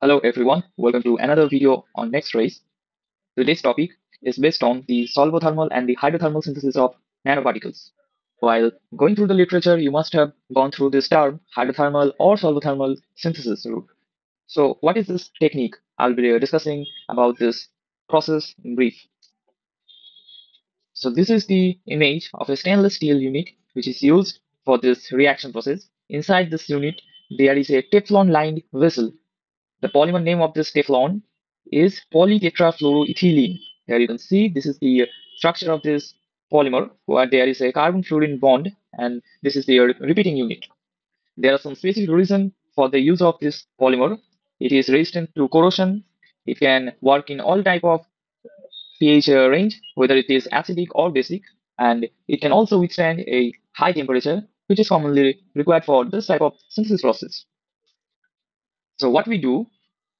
Hello everyone, welcome to another video on NextRes. Today's topic is based on the solvothermal and the hydrothermal synthesis of nanoparticles. While going through the literature, you must have gone through this term hydrothermal or solvothermal synthesis route. So what is this technique? I'll be discussing about this process in brief. So this is the image of a stainless steel unit which is used for this reaction process. Inside this unit, there is a Teflon lined vessel the polymer name of this Teflon is polytetrafluoroethylene. Here you can see this is the structure of this polymer where there is a carbon fluorine bond and this is the repeating unit. There are some specific reasons for the use of this polymer. It is resistant to corrosion. It can work in all type of pH range, whether it is acidic or basic, and it can also withstand a high temperature, which is commonly required for this type of synthesis process. So what we do,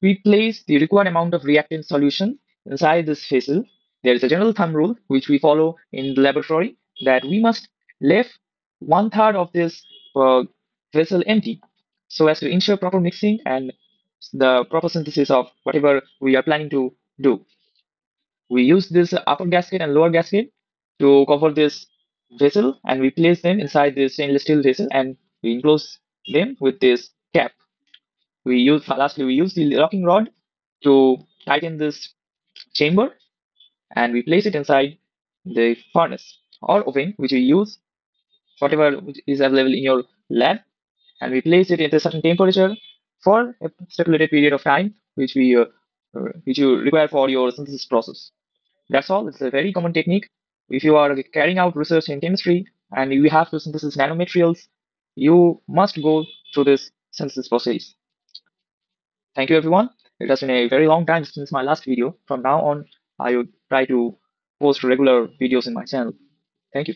we place the required amount of reactant solution inside this vessel. There is a general thumb rule which we follow in the laboratory that we must leave one third of this uh, vessel empty so as to ensure proper mixing and the proper synthesis of whatever we are planning to do. We use this upper gasket and lower gasket to cover this vessel and we place them inside this stainless steel vessel and we enclose them with this we use lastly we use the locking rod to tighten this chamber and we place it inside the furnace. Or oven which we use whatever is available in your lab and we place it at a certain temperature for a stipulated period of time which we uh, which you require for your synthesis process. That's all. It's a very common technique. If you are carrying out research in chemistry and you have to synthesize nanomaterials you must go through this synthesis process Thank you everyone. It has been a very long time since my last video. From now on, I will try to post regular videos in my channel. Thank you.